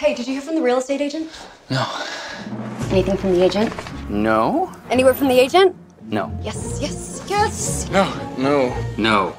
Hey, did you hear from the real estate agent? No. Anything from the agent? No. Anywhere from the agent? No. Yes, yes, yes. No, no, no.